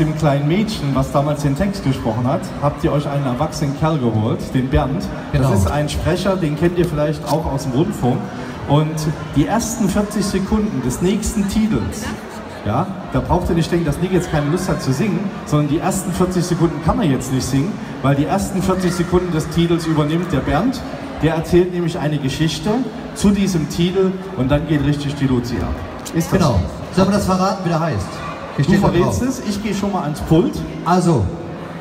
dem kleinen Mädchen, was damals den Text gesprochen hat, habt ihr euch einen erwachsenen Kerl geholt, den Bernd. Genau. Das ist ein Sprecher, den kennt ihr vielleicht auch aus dem Rundfunk. Und die ersten 40 Sekunden des nächsten Titels, ja, da braucht ihr nicht denken, dass Nick jetzt keine Lust hat zu singen, sondern die ersten 40 Sekunden kann er jetzt nicht singen, weil die ersten 40 Sekunden des Titels übernimmt der Bernd. Der erzählt nämlich eine Geschichte zu diesem Titel und dann geht richtig die Luzi ab. Ist das Genau. so? Sollen wir das verraten, wie der heißt? Hier Du verrätst es, ich gehe schon mal ans Pult. Also,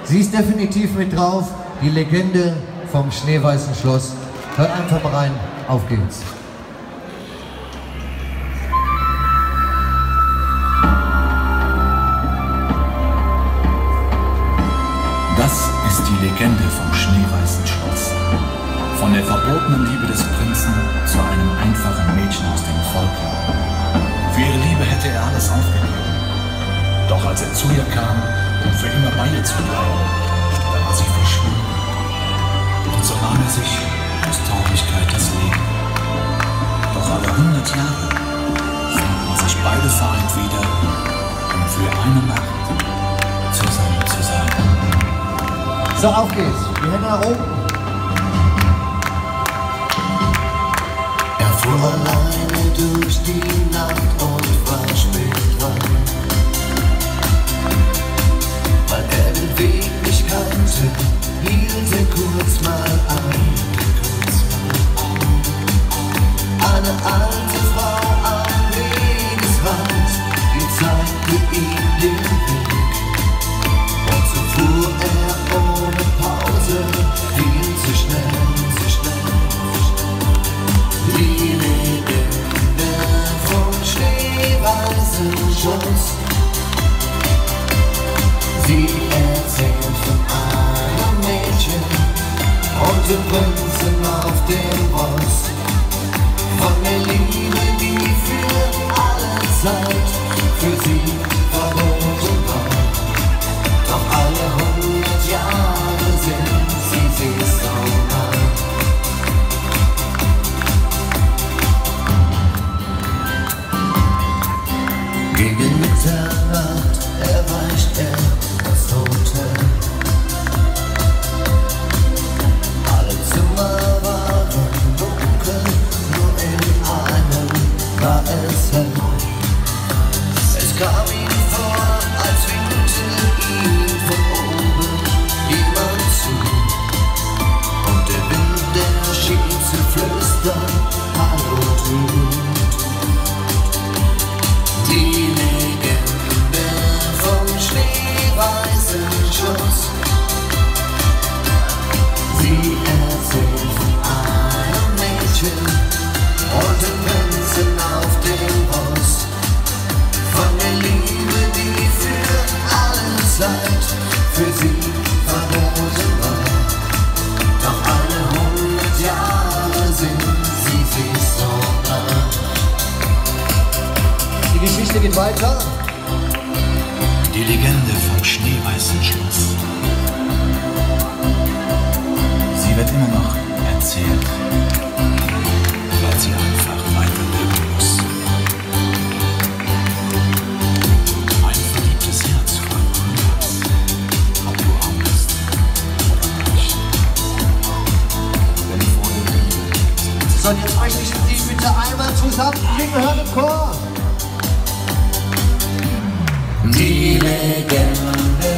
sie ist definitiv mit drauf. Die Legende vom schneeweißen Schloss. Hört einfach mal rein. Auf geht's. Das ist die Legende vom schneeweißen Schloss. Von der verbotenen Liebe des Prinzen zu einem einfachen Mädchen aus dem Volk. Für ihre Liebe hätte er alles aufgegeben. Doch als er zu ihr kam, um für immer bei ihr zu bleiben, da war sie verschwunden. Und so nahm er sich aus Traurigkeit das Leben. Doch alle hundert Jahre finden sich beide vereint wieder, um für eine Nacht zusammen zu sein. So, auf geht's. Die Hände nach oben. Er fuhr alleine durch die Nacht Schloss. Sie erzählt von einem Mädchen und dem Prinzen auf dem Ross. Geschichte geht weiter. Die Legende vom schneeweißen Schloss. Sie wird immer noch erzählt, weil sie einfach weiterleben muss. Ein verliebtes Herz niemals, ob du arm bist oder reich. Denn vor Liebe So, jetzt möchte ich Sie bitte einmal zusammen singen hören im Chor. Die Legende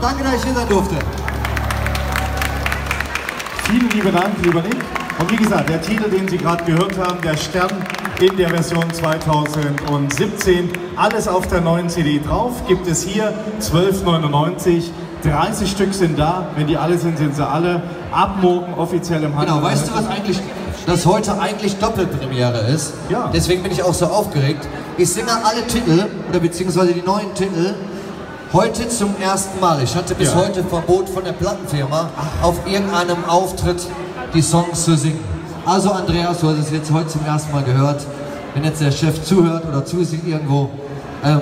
Danke, dass ich hier sein durfte. Vielen lieben Dank, lieber Nick. Und wie gesagt, der Titel, den Sie gerade gehört haben, der Stern in der Version 2017, alles auf der neuen CD drauf, gibt es hier 12,99. 30 Stück sind da, wenn die alle sind, sind sie alle. Ab morgen offiziell im Handel. Genau, weißt du, was eigentlich, dass heute eigentlich Doppelpremiere ist? Ja. Deswegen bin ich auch so aufgeregt. Ich singe alle Titel, oder beziehungsweise die neuen Titel, heute zum ersten Mal. Ich hatte bis Ja. heute Verbot von der Plattenfirma, auf irgendeinem Auftritt die Songs zu singen. Also Andreas, du hast es jetzt heute zum ersten Mal gehört. Wenn jetzt der Chef zuhört oder zusieht irgendwo. Ähm,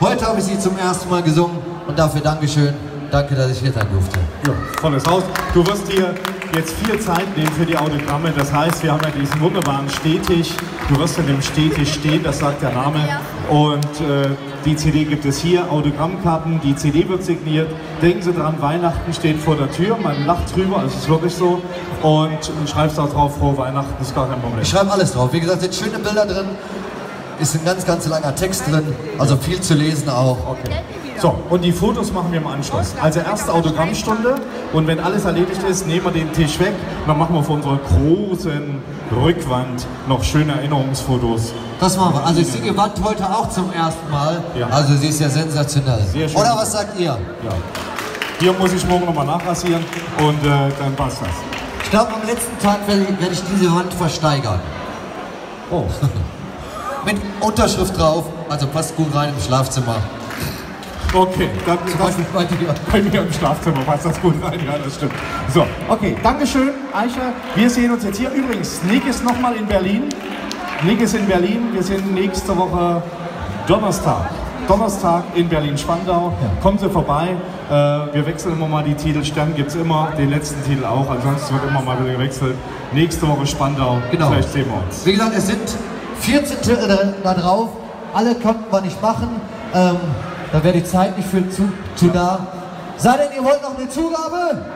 heute habe ich sie zum ersten Mal gesungen und dafür Dankeschön. Danke, dass ich hier sein durfte. Ja, volles Haus. Du wirst hier jetzt viel Zeit nehmen für die Autogramme. Das heißt, wir haben ja diesen wunderbaren Stehtisch. Du wirst in dem Stehtisch stehen, das sagt der Name. Und äh, die CD gibt es hier, Autogrammkarten, die CD wird signiert. Denken Sie dran, Weihnachten steht vor der Tür. Man lacht drüber, es ist wirklich so. Und schreibst auch drauf, frohe Weihnachten, ist gar kein Problem. Ich schreibe alles drauf. Wie gesagt, sind schöne Bilder drin. Ist ein ganz, ganz langer Text drin. Also viel zu lesen auch. Okay. So, und die Fotos machen wir im Anschluss. Also erste Autogrammstunde und wenn alles erledigt ist, nehmen wir den Tisch weg. Dann machen wir auf unserer großen Rückwand noch schöne Erinnerungsfotos. Das machen wir. Also ich sehe die Wand heute auch zum ersten Mal. Ja. Also sie ist ja sensationell. Sehr schön. Oder was sagt ihr? Ja. Hier muss ich morgen nochmal nachrasieren und äh, dann passt das. Ich glaube, am letzten Tag werde ich diese Wand versteigern. Oh. Mit Unterschrift drauf. Also passt gut rein im Schlafzimmer. Okay, dann Beispiel bei dir. bei mir im Schlafzimmer passt das gut rein, ja, das stimmt. So, okay, Dankeschön, Eiche. Wir sehen uns jetzt hier. Übrigens, Nick ist nochmal in Berlin. Nick ist in Berlin. Wir sind nächste Woche Donnerstag. Donnerstag in Berlin-Spandau. Kommen Sie vorbei. Äh, wir wechseln immer mal die Titel. Stern gibt es immer, den letzten Titel auch. Ansonsten wird immer mal wieder gewechselt. Nächste Woche Spandau. Genau. Vielleicht sehen wir uns. Wie gesagt, es sind 14 Titel da, da drauf. Alle konnten wir nicht machen. Ähm, da wäre die Zeit nicht für zu, zu da. Sei denn, ihr wollt noch eine Zugabe?